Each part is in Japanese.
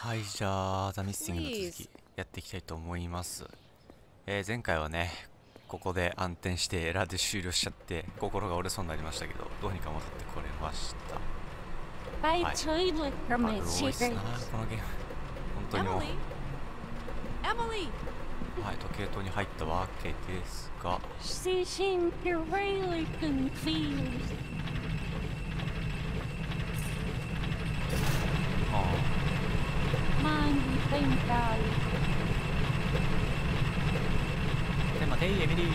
はいじゃあザ・ミッシングの続きやっていきたいと思います、えー前回はねここで暗転してエラーで終了しちゃって心が折れそうになりましたけどどうにか戻ってこれました。My ロいっすな.このゲーム。本当にもう!はい時計塔に入ったわけですが I あでもねエミリー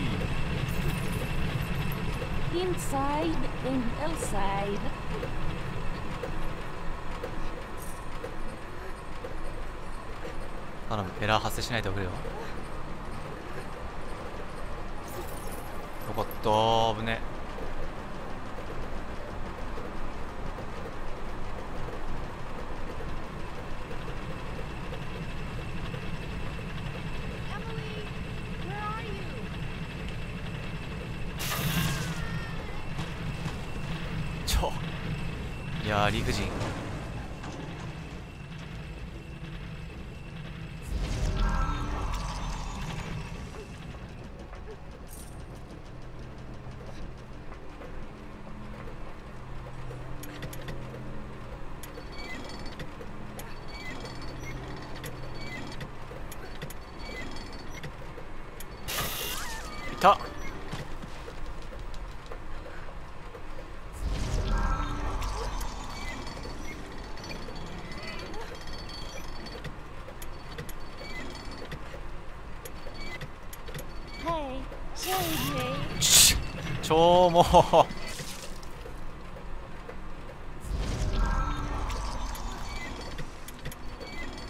inside and outside. 頼むエラー発生しないでおくれよ。よかった危ねいやー理不尽。いた。Oh.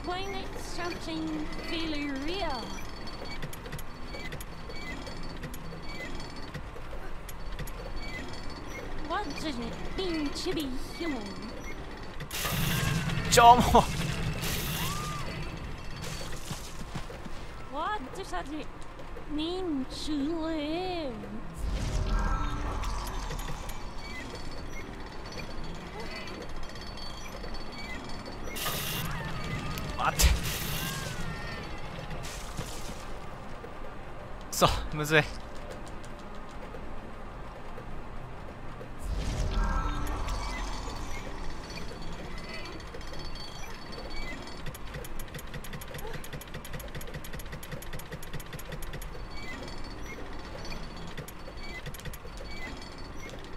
When it's something really real. What does it mean to be human? Jump! What does it mean to live? そうむずい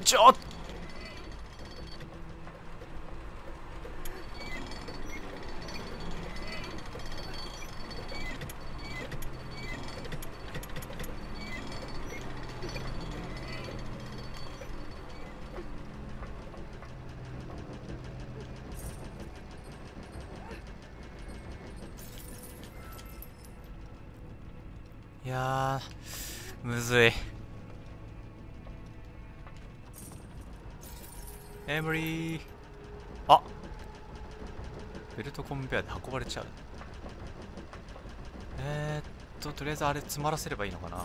ちょっいやーむずい。エムリーあ。ベルトコンベアで運ばれちゃう。えー、っととりあえずあれ詰まらせればいいのかな。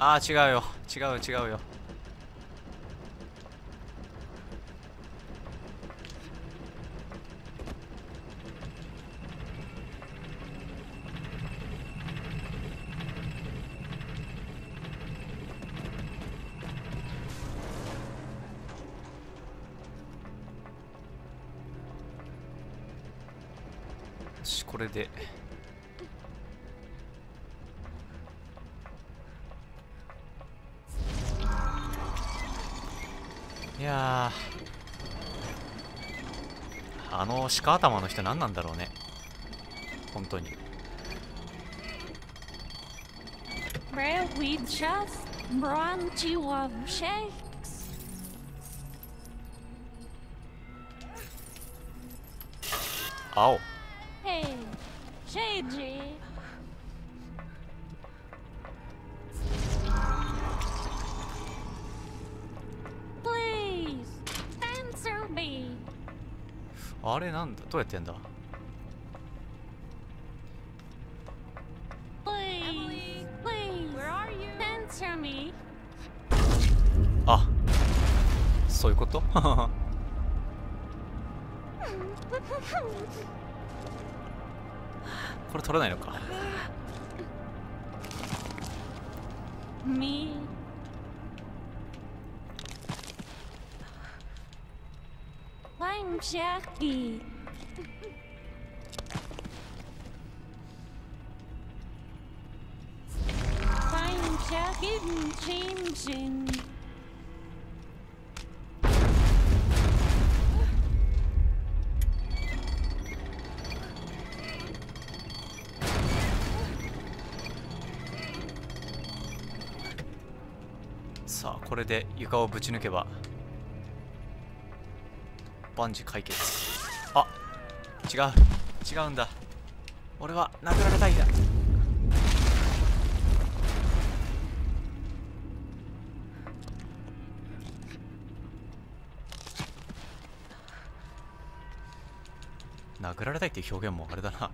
ああ違うよ。違う違うよ。これで。やー。あの鹿頭の人何なんだろうね。本当に。青。れなんだ？どうやってんだ？あそういうこと？これ取れないのか。I'm Jackie. I'm Jackie changing. さあこれで床をぶち抜けば万事解決。あ違う。違うんだ。俺は殴られたいんだ。殴られたいっていう表現もあれだな。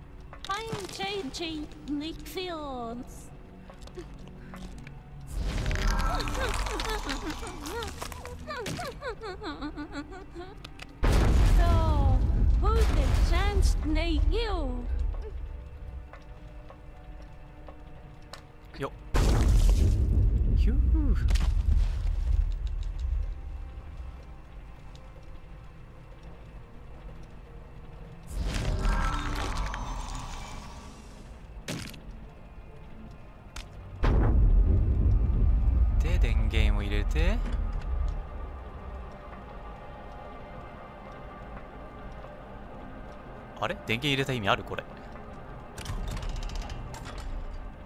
so, who's the chance Nick you? よっ電源入れた意味ある？これ。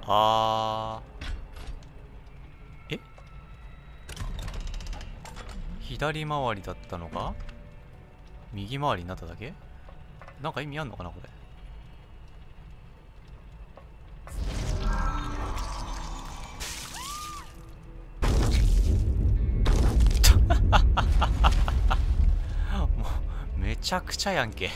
あー。え？左回りだったのが？右回りになっただけ？なんか意味あんのかなこれ。もうめちゃくちゃやんけ。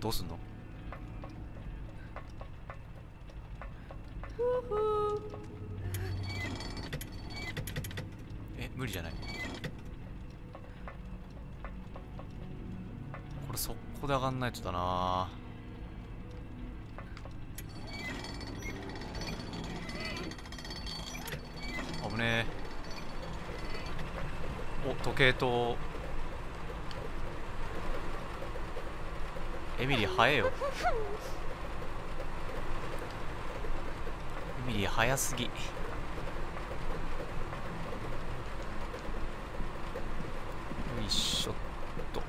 どうすんの？え無理じゃない？これ速攻で上がんないとだな。あ危ねえ。お時計とエミリー早えよ。エミリー早すぎ。よいしょっと。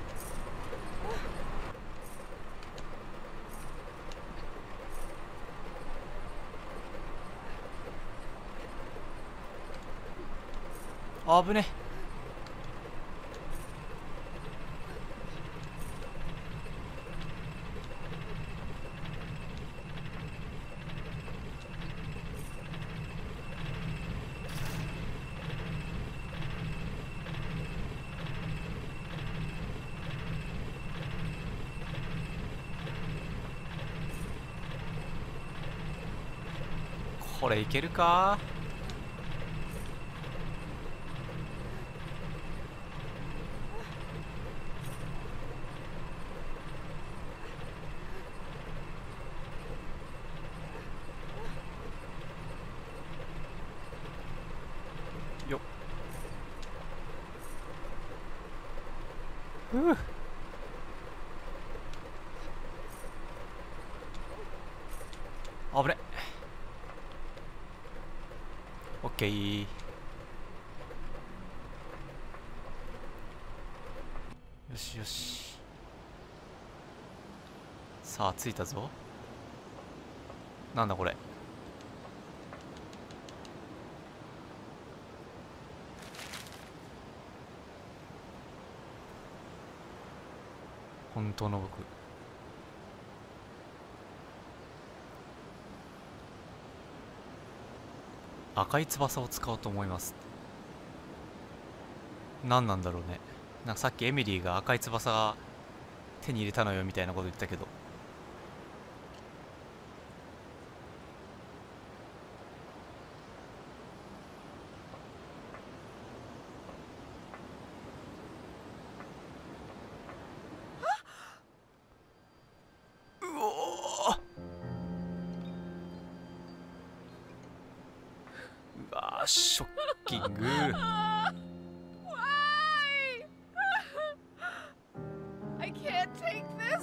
あぶね。これいけるかふうあぶねオッケーよしよしさあ着いたぞなんだこれ本当の僕赤い翼を使おうと思います。何なんだろうね。なんかさっきエミリーが赤い翼が手に入れたのよみたいなこと言ったけど。キング Why? I can't take this.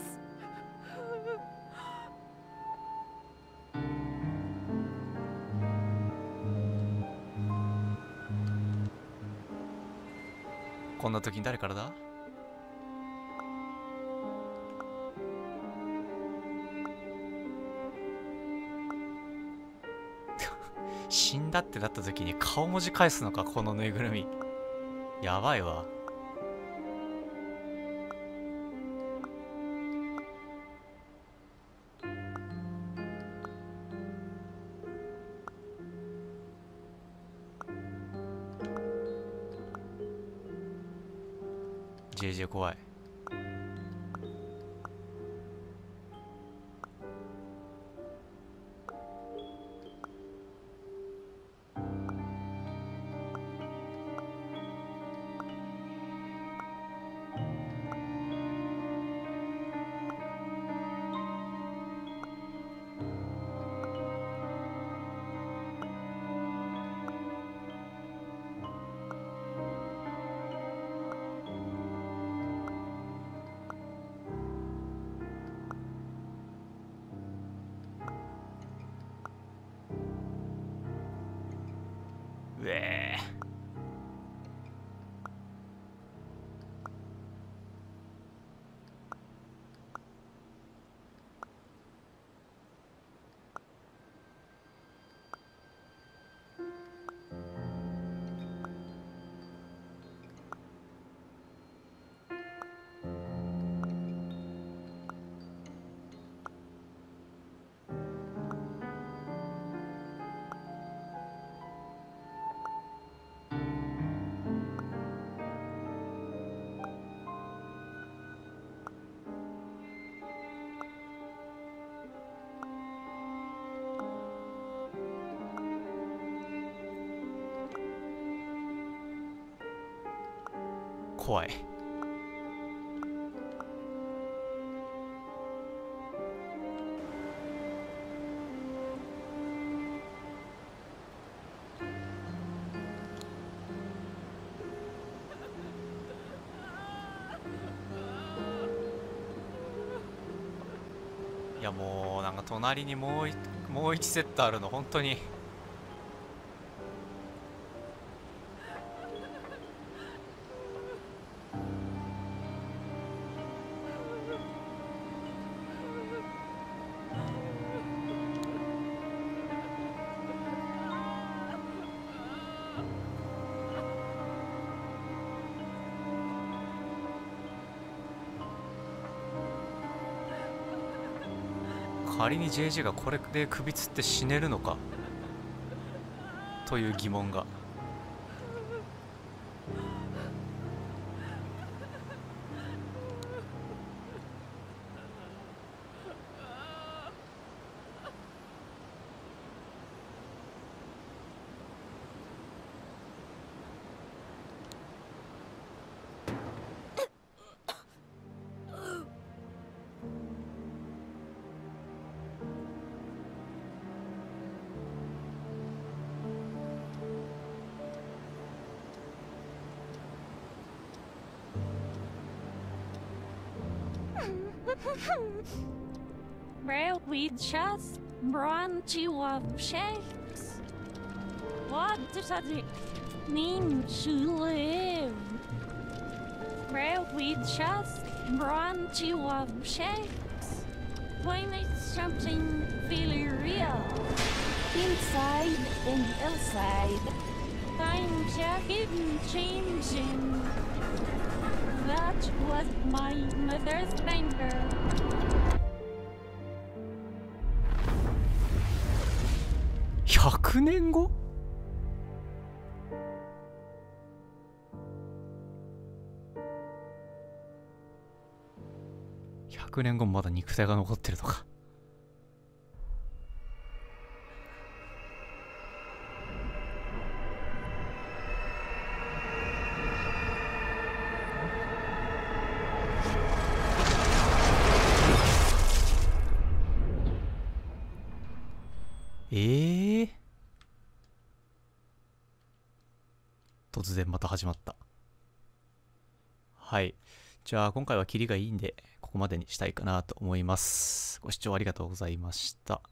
こんな時に誰からだんだってなった時に顔文字返すのかこのぬいぐるみ。やばいわ。ジェイジェ怖い。え怖い。いやもうなんか隣にもういもう1セットあるの本当に。仮に JJ がこれで首つって死ねるのか？という疑問が。Well, we just brought you up shakes. What does it mean to live? Well, we just brought you up shakes. When it's something really real. Inside and outside. Times are getting changing. That was my mother's finger. 100年後100年後もまだ肉体が残ってるとか突然また始まった。はい。じゃあ今回はキリがいいんでここまでにしたいかなと思います。ご視聴ありがとうございました。